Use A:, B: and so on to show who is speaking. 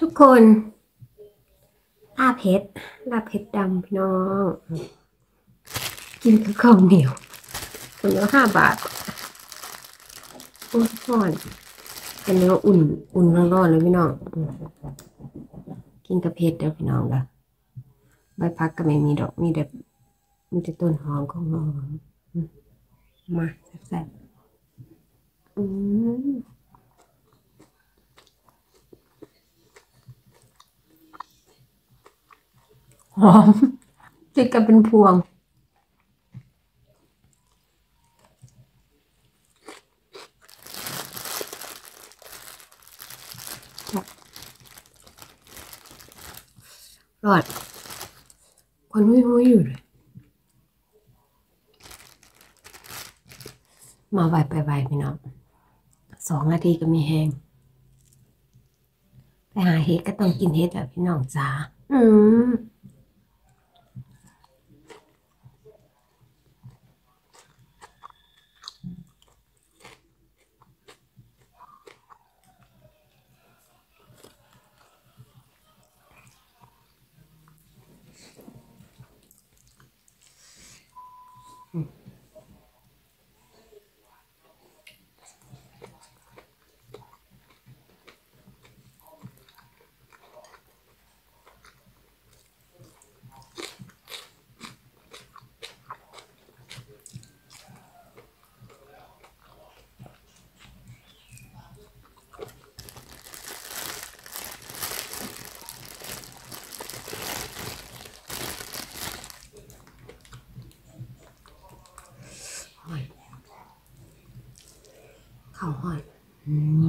A: ทุกคนลาบเพชรลาบเพชรดำพี่น้อง กินกับข้าวเหนียวคนละห้าบาทโอ้ยร้อนเป็นเนื้ออุ่น อุ่นร้อนๆเลยพี่น้อง กินกับเพชรเด้อพี่น้องละใบพักก็ไม่มีดอกมีแต่มีแต่ต้นหอมของหอมอืมมาแซ่บๆอืม หอมติดกันเป็นพวง รอดควันหุ้ยหุ้ยอยู่เลยมาไวไปไวพี่น้องสองนาทีก็มีแห้งไปหาเฮ็ดก็ต้องกินเฮ็ดแบบพี่น้องจ้าอืม ข้าวหอยอืม